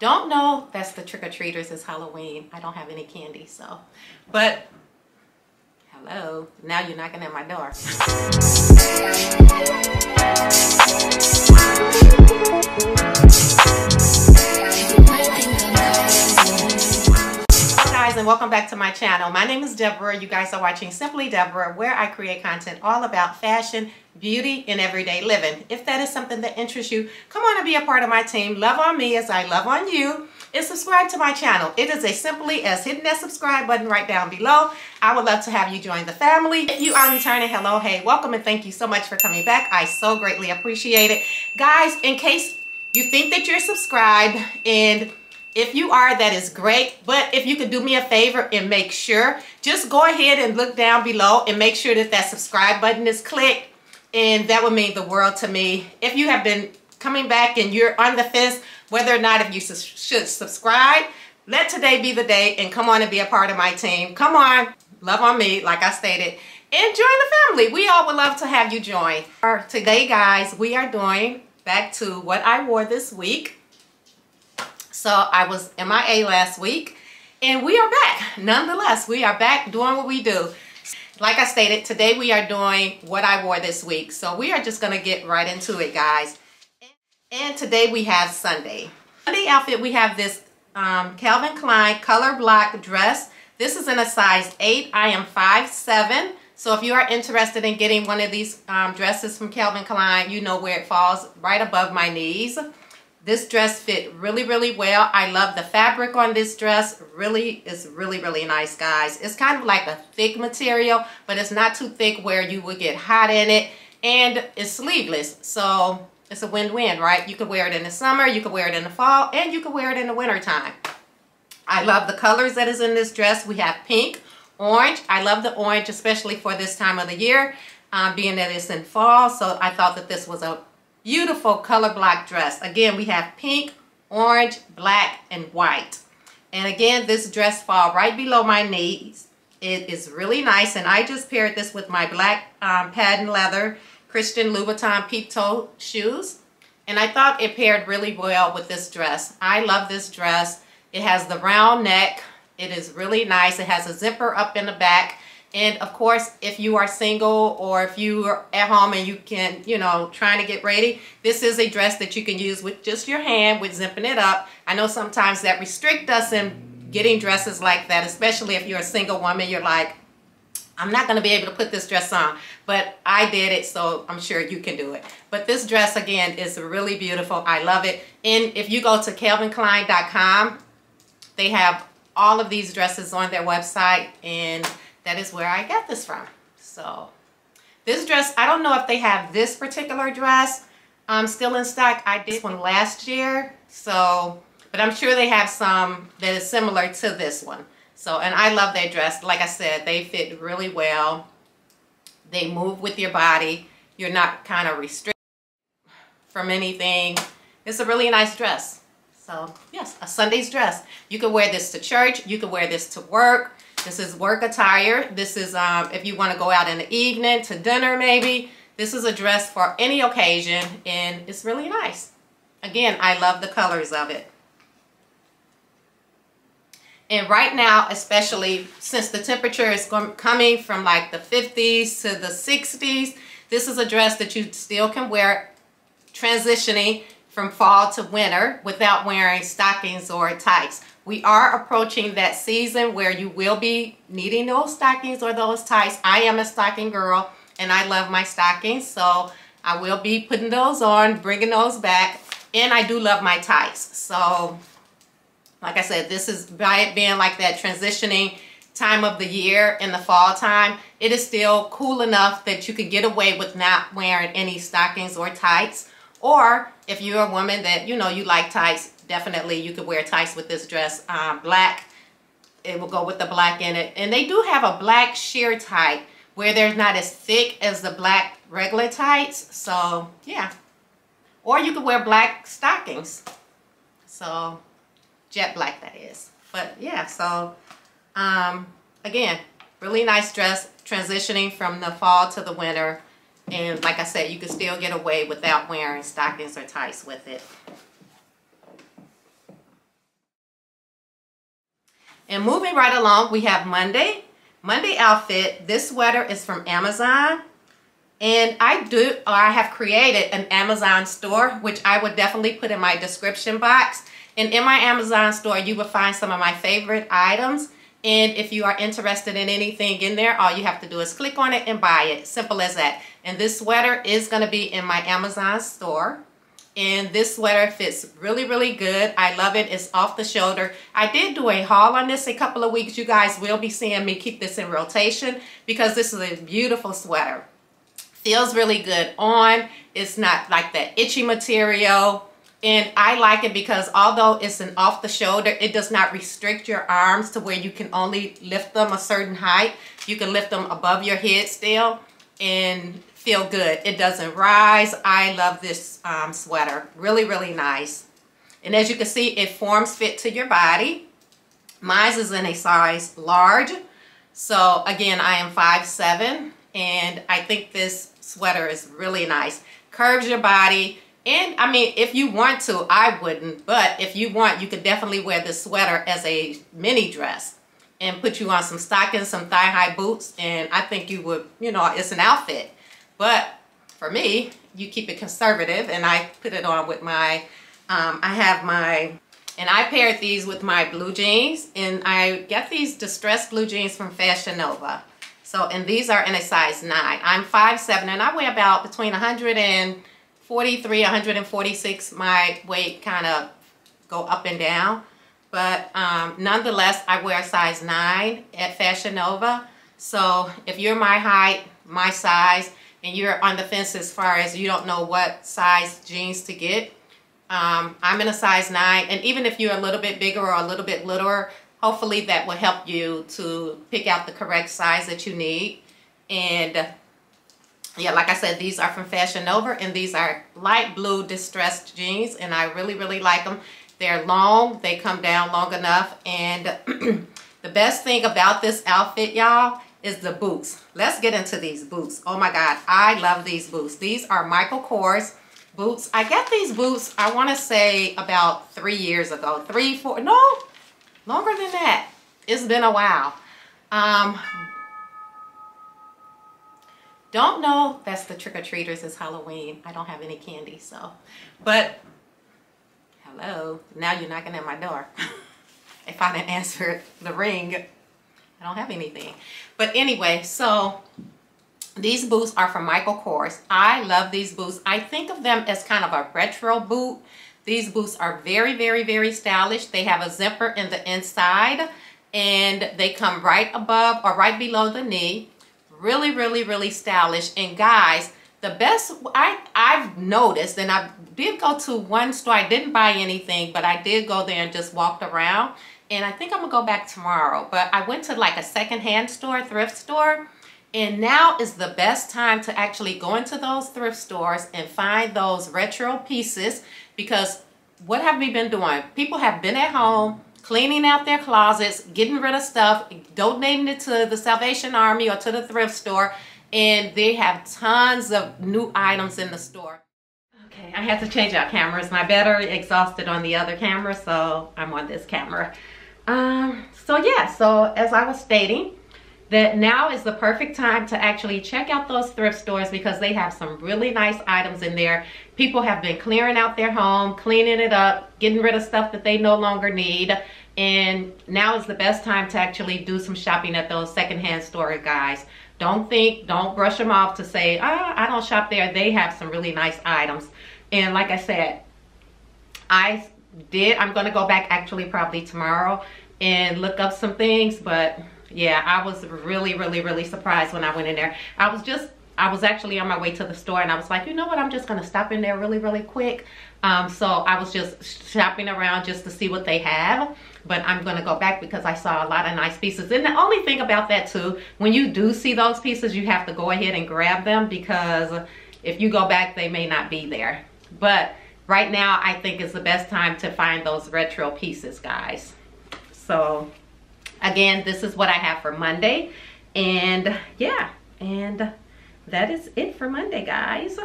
don't know, that's the trick-or-treaters. It's Halloween. I don't have any candy, so. But, hello. Now you're knocking at my door. And welcome back to my channel. My name is Deborah. You guys are watching Simply Deborah where I create content all about fashion, beauty, and everyday living. If that is something that interests you, come on and be a part of my team. Love on me as I love on you and subscribe to my channel. It is as simply as hitting that subscribe button right down below. I would love to have you join the family. If you are returning, hello, hey, welcome and thank you so much for coming back. I so greatly appreciate it. Guys, in case you think that you're subscribed and if you are, that is great. But if you could do me a favor and make sure, just go ahead and look down below and make sure that that subscribe button is clicked. And that would mean the world to me. If you have been coming back and you're on the fence, whether or not if you should subscribe, let today be the day and come on and be a part of my team. Come on, love on me, like I stated, and join the family. We all would love to have you join. Today, guys, we are doing back to what I wore this week. So I was MIA last week and we are back. Nonetheless, we are back doing what we do. Like I stated, today we are doing what I wore this week. So we are just to get right into it, guys. And today we have Sunday. Sunday outfit, we have this um, Calvin Klein color block dress. This is in a size 8. I am five seven. So if you are interested in getting one of these um, dresses from Calvin Klein, you know where it falls, right above my knees. This dress fit really, really well. I love the fabric on this dress. Really, is really, really nice, guys. It's kind of like a thick material, but it's not too thick where you would get hot in it. And it's sleeveless, so it's a win-win, right? You could wear it in the summer, you could wear it in the fall, and you could wear it in the wintertime. I love the colors that is in this dress. We have pink, orange. I love the orange, especially for this time of the year, um, being that it's in fall. So I thought that this was a Beautiful color block dress. Again, we have pink, orange, black, and white. And again, this dress fall right below my knees. It is really nice, and I just paired this with my black um, patent leather Christian Louboutin peep toe shoes. And I thought it paired really well with this dress. I love this dress. It has the round neck. It is really nice. It has a zipper up in the back. And of course, if you are single or if you are at home and you can, you know, trying to get ready, this is a dress that you can use with just your hand with zipping it up. I know sometimes that restrict us in getting dresses like that, especially if you're a single woman, you're like, I'm not going to be able to put this dress on, but I did it, so I'm sure you can do it. But this dress, again, is really beautiful. I love it. And if you go to calvinklein.com, they have all of these dresses on their website, and that is where I get this from. So this dress, I don't know if they have this particular dress um, still in stock. I did one last year. So, but I'm sure they have some that is similar to this one. So, and I love their dress. Like I said, they fit really well. They move with your body. You're not kind of restricted from anything. It's a really nice dress. So yes, a Sunday's dress. You can wear this to church. You can wear this to work. This is work attire. This is um, if you want to go out in the evening to dinner maybe. This is a dress for any occasion and it's really nice. Again, I love the colors of it. And right now, especially since the temperature is coming from like the 50s to the 60s, this is a dress that you still can wear transitioning from fall to winter without wearing stockings or tights. We are approaching that season where you will be needing those stockings or those tights. I am a stocking girl and I love my stockings. So I will be putting those on, bringing those back. And I do love my tights. So like I said, this is by it being like that transitioning time of the year in the fall time, it is still cool enough that you could get away with not wearing any stockings or tights. Or if you're a woman that, you know, you like tights, definitely you could wear tights with this dress. Um, black, it will go with the black in it. And they do have a black sheer tight where they're not as thick as the black regular tights. So, yeah. Or you could wear black stockings. So, jet black that is. But, yeah, so, um, again, really nice dress transitioning from the fall to the winter. And like I said, you can still get away without wearing stockings or tights with it. And moving right along, we have Monday. Monday outfit. This sweater is from Amazon. And I do, I have created an Amazon store, which I would definitely put in my description box. And in my Amazon store, you will find some of my favorite items. And if you are interested in anything in there, all you have to do is click on it and buy it. Simple as that. And this sweater is going to be in my Amazon store. And this sweater fits really, really good. I love it. It's off the shoulder. I did do a haul on this a couple of weeks. You guys will be seeing me keep this in rotation because this is a beautiful sweater. Feels really good on. It's not like that itchy material. And I like it because although it's an off the shoulder, it does not restrict your arms to where you can only lift them a certain height. You can lift them above your head still and feel good. It doesn't rise. I love this um, sweater. Really, really nice. And as you can see, it forms fit to your body. Mine is in a size large. So again, I am 5'7", and I think this sweater is really nice. Curves your body and I mean, if you want to, I wouldn't. But if you want, you could definitely wear this sweater as a mini dress and put you on some stockings, some thigh-high boots. And I think you would, you know, it's an outfit. But for me, you keep it conservative. And I put it on with my, um, I have my, and I paired these with my blue jeans. And I get these distressed blue jeans from Fashion Nova. So, and these are in a size 9. I'm 5'7", and I weigh about between 100 and 43, 146, my weight kind of go up and down. But um, nonetheless, I wear a size 9 at Fashion Nova. So if you're my height, my size, and you're on the fence as far as you don't know what size jeans to get, um, I'm in a size 9. And even if you're a little bit bigger or a little bit littler, hopefully that will help you to pick out the correct size that you need. And yeah, like I said, these are from Fashion Nova and these are light blue distressed jeans and I really, really like them. They're long, they come down long enough and the best thing about this outfit, y'all, is the boots. Let's get into these boots. Oh my God, I love these boots. These are Michael Kors boots. I got these boots, I want to say about three years ago. Three, four, no, longer than that. It's been a while. Um, don't know that's the trick-or-treaters. It's Halloween. I don't have any candy, so. But, hello. Now you're knocking at my door. if I didn't answer the ring, I don't have anything. But anyway, so these boots are from Michael Kors. I love these boots. I think of them as kind of a retro boot. These boots are very, very, very stylish. They have a zipper in the inside and they come right above or right below the knee really, really, really stylish. And guys, the best I, I've noticed, and I did go to one store, I didn't buy anything, but I did go there and just walked around. And I think I'm gonna go back tomorrow. But I went to like a secondhand store, thrift store, and now is the best time to actually go into those thrift stores and find those retro pieces because what have we been doing? People have been at home, cleaning out their closets, getting rid of stuff, donating it to the Salvation Army or to the thrift store, and they have tons of new items in the store. Okay, I had to change out cameras. My battery exhausted on the other camera, so I'm on this camera. Um, so yeah, so as I was stating, that now is the perfect time to actually check out those thrift stores because they have some really nice items in there. People have been clearing out their home, cleaning it up, getting rid of stuff that they no longer need. And now is the best time to actually do some shopping at those secondhand store guys. Don't think, don't brush them off to say, ah, I don't shop there. They have some really nice items. And like I said, I did, I'm going to go back actually probably tomorrow and look up some things, but yeah, I was really, really, really surprised when I went in there. I was just, I was actually on my way to the store and I was like, you know what, I'm just gonna stop in there really, really quick. Um, so I was just shopping around just to see what they have. But I'm gonna go back because I saw a lot of nice pieces. And the only thing about that too, when you do see those pieces, you have to go ahead and grab them because if you go back, they may not be there. But right now, I think is the best time to find those retro pieces, guys. So Again, this is what I have for Monday. And yeah, and that is it for Monday, guys.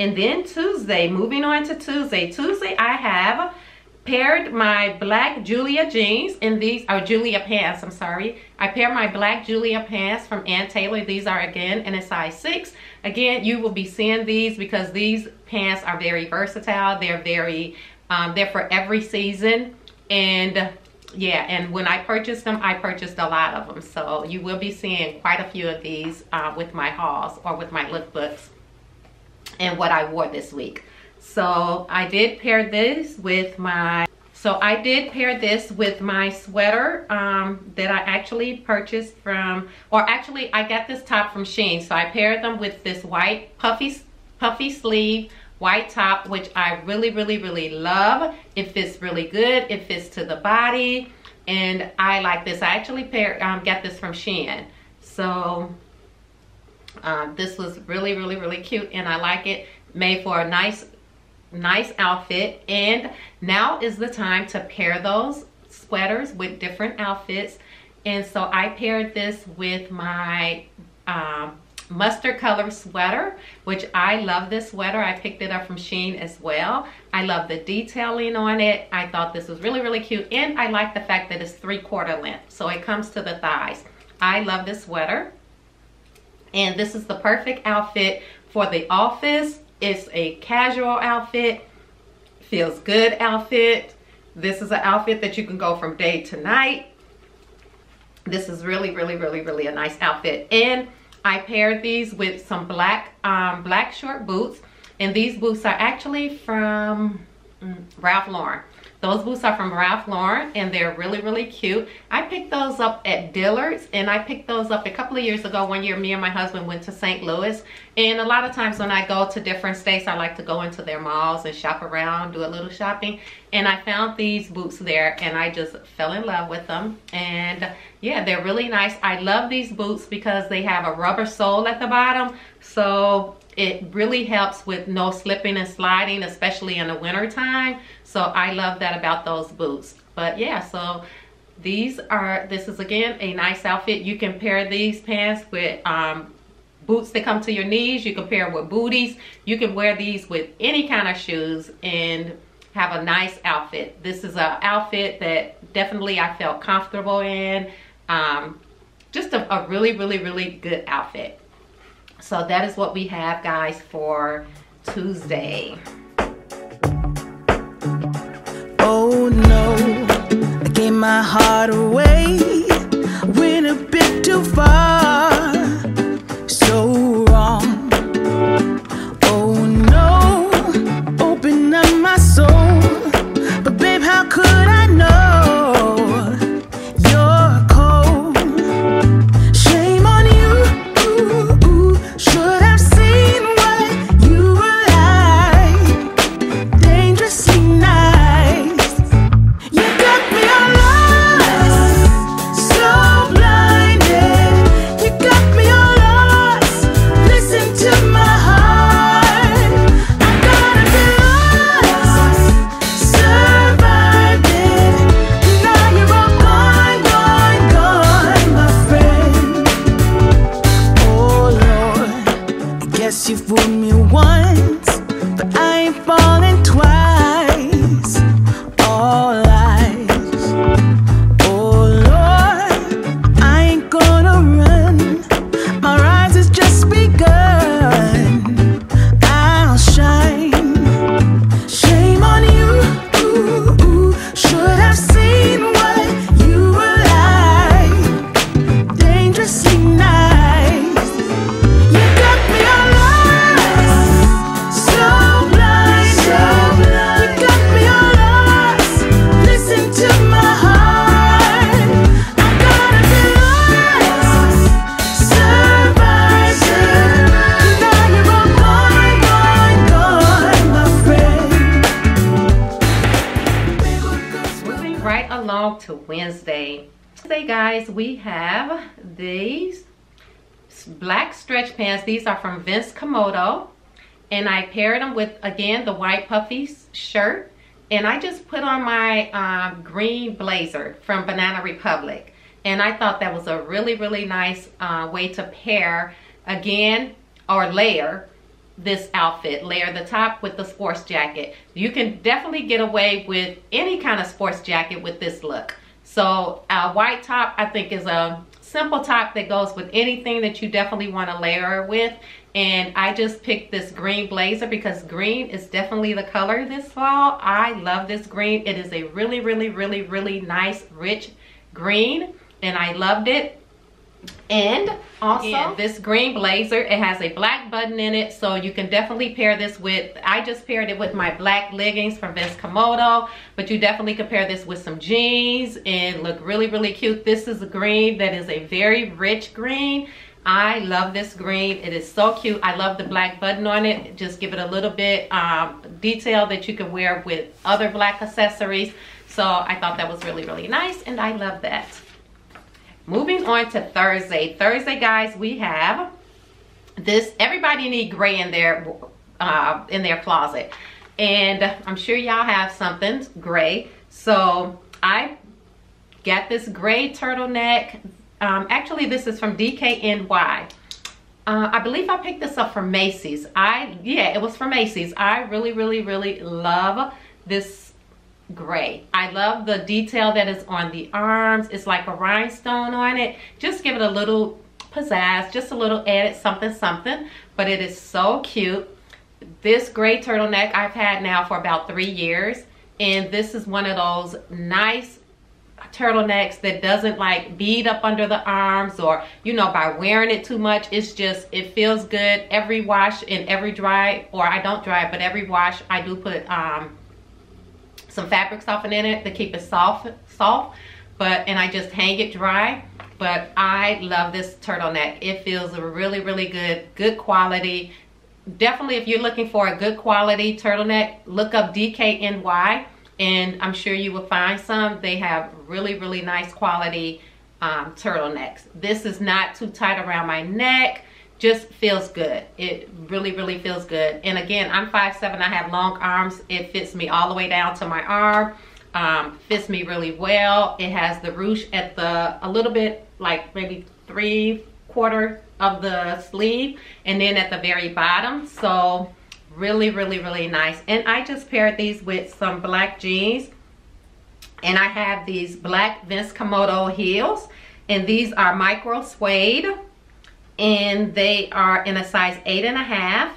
And then Tuesday, moving on to Tuesday. Tuesday, I have paired my black Julia jeans and these are Julia pants, I'm sorry. I paired my black Julia pants from Ann Taylor. These are again in a size six. Again, you will be seeing these because these pants are very versatile. They're very, um, they're for every season. And yeah, and when I purchased them, I purchased a lot of them. So you will be seeing quite a few of these uh, with my hauls or with my lookbooks and what I wore this week. So I did pair this with my, so I did pair this with my sweater um, that I actually purchased from, or actually I got this top from Shein. So I paired them with this white puffy, puffy sleeve white top, which I really, really, really love. It fits really good. It fits to the body. And I like this. I actually pair, um, got this from Shein. So um, this was really, really, really cute. And I like it. Made for a nice nice outfit. And now is the time to pair those sweaters with different outfits. And so I paired this with my um, mustard color sweater which I love this sweater. I picked it up from Shein as well. I love the detailing on it. I thought this was really really cute and I like the fact that it's three quarter length so it comes to the thighs. I love this sweater and this is the perfect outfit for the office it's a casual outfit, feels good outfit. This is an outfit that you can go from day to night. This is really, really, really, really a nice outfit. And I paired these with some black, um, black short boots. And these boots are actually from mm, Ralph Lauren. Those boots are from Ralph Lauren and they're really, really cute. I picked those up at Dillard's and I picked those up a couple of years ago. One year, me and my husband went to St. Louis. And a lot of times when I go to different states, I like to go into their malls and shop around, do a little shopping. And I found these boots there and I just fell in love with them. And yeah, they're really nice. I love these boots because they have a rubber sole at the bottom. So it really helps with no slipping and sliding, especially in the winter time. So I love that about those boots. But yeah, so these are, this is again a nice outfit. You can pair these pants with um, boots that come to your knees. You can pair with booties. You can wear these with any kind of shoes and have a nice outfit. This is an outfit that definitely I felt comfortable in. Um, just a, a really, really, really good outfit. So that is what we have, guys, for Tuesday. No, I gave my heart away. Went a bit too far. To Wednesday. Wednesday, guys, we have these black stretch pants. These are from Vince Camuto. And I paired them with, again, the white puffy shirt. And I just put on my um, green blazer from Banana Republic. And I thought that was a really, really nice uh, way to pair, again, or layer this outfit. Layer the top with the sports jacket. You can definitely get away with any kind of sports jacket with this look. So a white top I think is a simple top that goes with anything that you definitely want to layer with. And I just picked this green blazer because green is definitely the color this fall. I love this green. It is a really, really, really, really nice, rich green. And I loved it. And also yeah, this green blazer, it has a black button in it. So you can definitely pair this with, I just paired it with my black leggings from Vince Camuto. But you definitely can pair this with some jeans and look really, really cute. This is a green that is a very rich green. I love this green. It is so cute. I love the black button on it. Just give it a little bit um, detail that you can wear with other black accessories. So I thought that was really, really nice and I love that. Moving on to Thursday. Thursday, guys, we have this. Everybody need gray in their uh, in their closet, and I'm sure y'all have something gray. So I got this gray turtleneck. Um, actually, this is from DKNY. Uh, I believe I picked this up from Macy's. I yeah, it was from Macy's. I really, really, really love this gray. I love the detail that is on the arms. It's like a rhinestone on it. Just give it a little pizzazz, just a little added something something, but it is so cute. This gray turtleneck I've had now for about three years, and this is one of those nice turtlenecks that doesn't like bead up under the arms or you know by wearing it too much it's just it feels good every wash and every dry or I don't dry but every wash I do put um some fabric softener in it to keep it soft, soft. But, and I just hang it dry. But I love this turtleneck. It feels really, really good, good quality. Definitely if you're looking for a good quality turtleneck, look up DKNY and I'm sure you will find some. They have really, really nice quality um, turtlenecks. This is not too tight around my neck just feels good. It really, really feels good. And again, I'm 5'7", I have long arms. It fits me all the way down to my arm. Um, fits me really well. It has the ruche at the, a little bit, like maybe three quarter of the sleeve. And then at the very bottom. So really, really, really nice. And I just paired these with some black jeans. And I have these black Vince Camuto heels. And these are micro suede and they are in a size eight and a half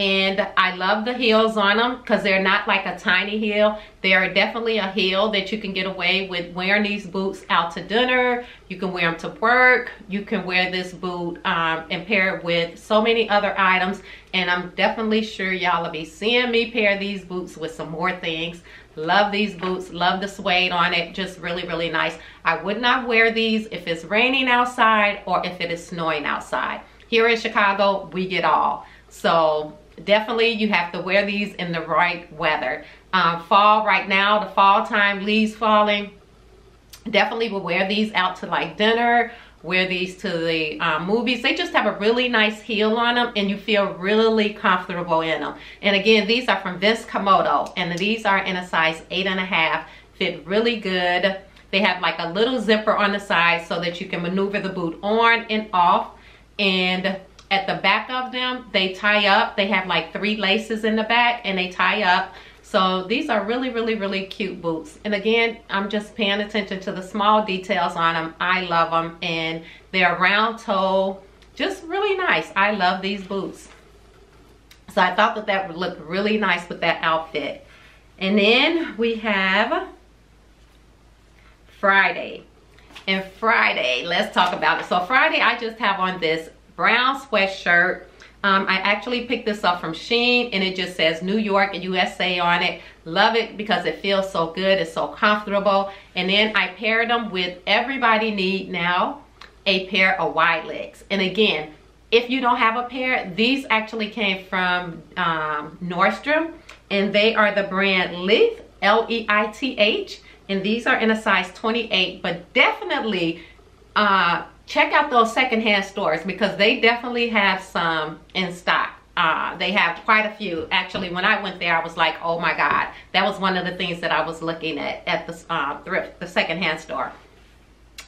and I love the heels on them because they're not like a tiny heel. They are definitely a heel that you can get away with wearing these boots out to dinner. You can wear them to work. You can wear this boot um, and pair it with so many other items. And I'm definitely sure y'all will be seeing me pair these boots with some more things. Love these boots. Love the suede on it. Just really, really nice. I would not wear these if it's raining outside or if it is snowing outside. Here in Chicago, we get all. So definitely you have to wear these in the right weather. Um, fall right now, the fall time, leaves falling. Definitely will wear these out to like dinner wear these to the um, movies. They just have a really nice heel on them and you feel really comfortable in them. And again, these are from Vince Camuto and these are in a size eight and a half, fit really good. They have like a little zipper on the side so that you can maneuver the boot on and off. And at the back of them, they tie up. They have like three laces in the back and they tie up so these are really, really, really cute boots. And again, I'm just paying attention to the small details on them. I love them and they're round toe, just really nice. I love these boots. So I thought that that would look really nice with that outfit. And then we have Friday. And Friday, let's talk about it. So Friday, I just have on this brown sweatshirt um, I actually picked this up from Shein and it just says New York and USA on it. Love it because it feels so good. It's so comfortable. And then I paired them with Everybody Need Now a pair of wide legs. And again, if you don't have a pair, these actually came from um, Nordstrom and they are the brand Leith, L-E-I-T-H. And these are in a size 28, but definitely uh, check out those secondhand stores because they definitely have some in stock. Uh, they have quite a few. Actually, when I went there, I was like, oh my God. That was one of the things that I was looking at at the uh, thrift, the secondhand store.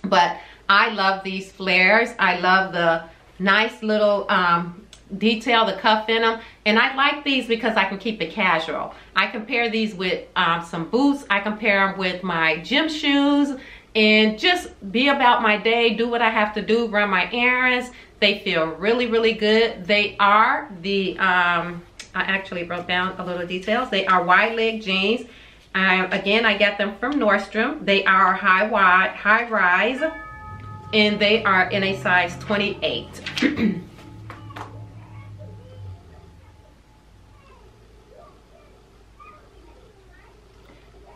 But I love these flares. I love the nice little um, detail, the cuff in them. And I like these because I can keep it casual. I compare these with um, some boots. I compare them with my gym shoes and just be about my day, do what I have to do, run my errands. They feel really, really good. They are the, um, I actually wrote down a little details. They are wide leg jeans. Um, again, I got them from Nordstrom. They are high wide, high rise, and they are in a size 28.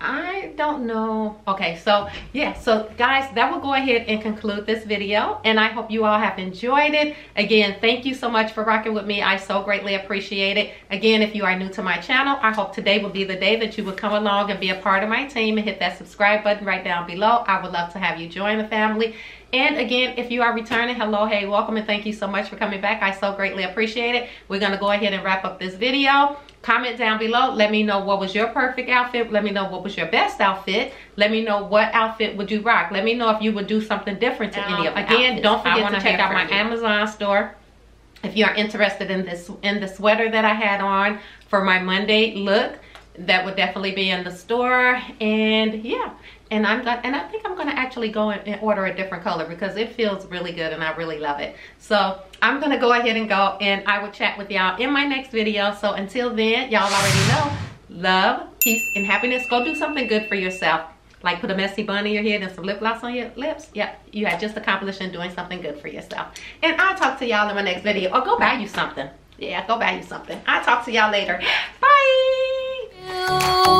I don't know. Okay, so yeah, so guys, that will go ahead and conclude this video. And I hope you all have enjoyed it. Again, thank you so much for rocking with me. I so greatly appreciate it. Again, if you are new to my channel, I hope today will be the day that you will come along and be a part of my team and hit that subscribe button right down below. I would love to have you join the family. And again, if you are returning, hello, hey, welcome, and thank you so much for coming back. I so greatly appreciate it. We're going to go ahead and wrap up this video. Comment down below. Let me know what was your perfect outfit. Let me know what was your best outfit. Let me know what outfit would you rock. Let me know if you would do something different to any um, of them. Again, don't forget to check out my you. Amazon store. If you are interested in this in the sweater that I had on for my Monday look, that would definitely be in the store. And yeah, and I'm and I think I'm gonna actually go and order a different color because it feels really good and I really love it. So I'm gonna go ahead and go and I will chat with y'all in my next video. So until then, y'all already know, love, peace, and happiness. Go do something good for yourself. Like put a messy bun in your head and some lip gloss on your lips. Yep, you had just accomplished in doing something good for yourself. And I'll talk to y'all in my next video or go buy you something. Yeah, go buy you something. I'll talk to y'all later. Bye!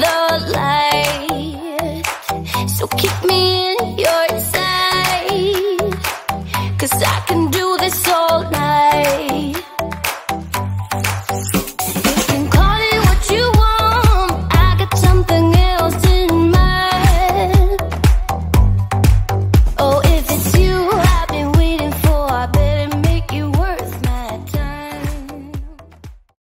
The light. So keep me